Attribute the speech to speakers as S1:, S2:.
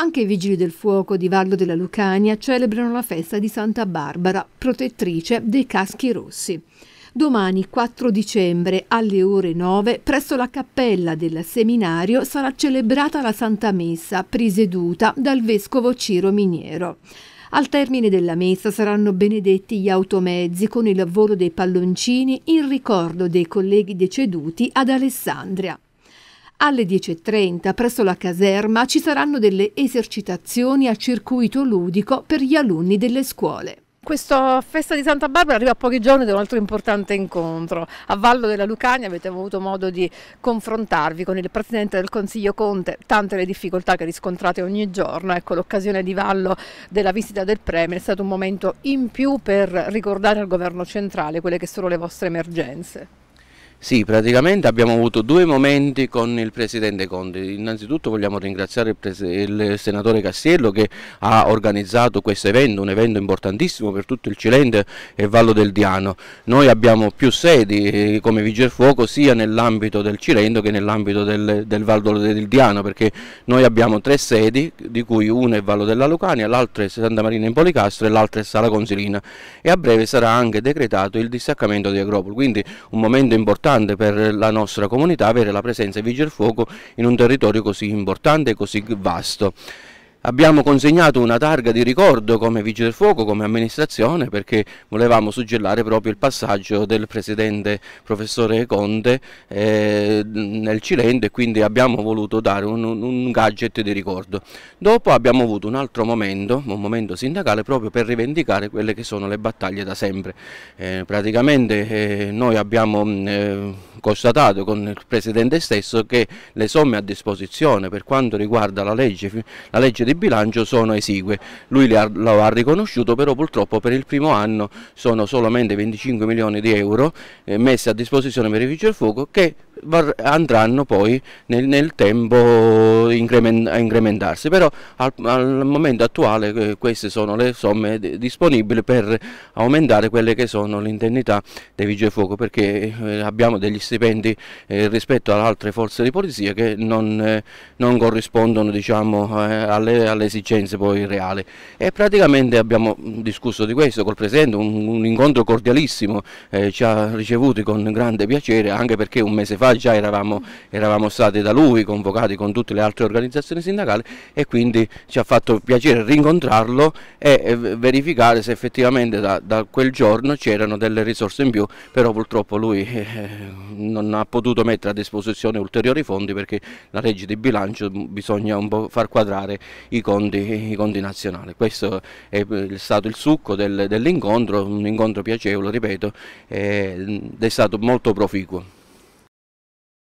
S1: Anche i Vigili del Fuoco di Vallo della Lucania celebrano la festa di Santa Barbara, protettrice dei caschi rossi. Domani 4 dicembre alle ore 9 presso la cappella del seminario sarà celebrata la Santa Messa presieduta dal vescovo Ciro Miniero. Al termine della messa saranno benedetti gli automezzi con il volo dei palloncini in ricordo dei colleghi deceduti ad Alessandria. Alle 10.30 presso la caserma ci saranno delle esercitazioni a circuito ludico per gli alunni delle scuole.
S2: Questa festa di Santa Barbara arriva a pochi giorni da un altro importante incontro. A Vallo della Lucania avete avuto modo di confrontarvi con il Presidente del Consiglio Conte, tante le difficoltà che riscontrate ogni giorno. Ecco, l'occasione di Vallo della visita del Premier è stato un momento in più per ricordare al governo centrale quelle che sono le vostre emergenze.
S3: Sì, praticamente abbiamo avuto due momenti con il Presidente Conte. Innanzitutto vogliamo ringraziare il, il, senatore Castiello che ha organizzato questo evento, un evento importantissimo per tutto il Cilente e Vallo del Diano. Noi abbiamo più sedi eh, come Vigil Fuoco sia nell'ambito del Cilento che nell'ambito del, del, Vallo del Diano perché noi abbiamo tre sedi di cui una è Vallo della Lucania, l'altra è Santa Marina in Policastro e l'altra è Sala Consilina e a breve sarà anche decretato il distaccamento di Agropoli, quindi un momento importante importante per la nostra comunità avere la presenza di Vigili Fuoco in un territorio così importante e così vasto. Abbiamo consegnato una targa di ricordo come Vigili del Fuoco, come amministrazione, perché volevamo suggellare proprio il passaggio del presidente professore Conte eh, nel Cilento e quindi abbiamo voluto dare un, un, gadget di ricordo. Dopo abbiamo avuto un altro momento, un momento sindacale, proprio per rivendicare quelle che sono le battaglie da sempre. Eh, praticamente eh, noi abbiamo eh, constatato con il Presidente stesso che le somme a disposizione per quanto riguarda la legge, la legge di bilancio sono esigue. Lui lo ha riconosciuto, però purtroppo per il primo anno sono solamente 25 milioni di euro eh, messi a disposizione per i vigili del fuoco che andranno poi nel, nel tempo a incrementarsi, però al, al, momento attuale eh, queste sono le somme disponibili per aumentare quelle che sono l'indennità dei vigili fuoco perché eh, abbiamo degli stipendi eh, rispetto ad altre forze di polizia che non, non corrispondono diciamo, alle, alle, esigenze poi reali. E praticamente abbiamo discusso di questo col Presidente, un, un incontro cordialissimo, ci ha ricevuti con grande piacere anche perché un mese fa già eravamo, eravamo, stati da lui convocati con tutte le altre organizzazioni sindacali e quindi ci ha fatto piacere rincontrarlo e verificare se effettivamente da, da quel giorno c'erano delle risorse in più, però purtroppo lui eh, non ha potuto mettere a disposizione ulteriori fondi perché la legge di bilancio bisogna un po' far quadrare i conti, i conti nazionali. Questo è stato il succo del, dell'incontro, un incontro piacevole, ripeto, ed è stato molto proficuo.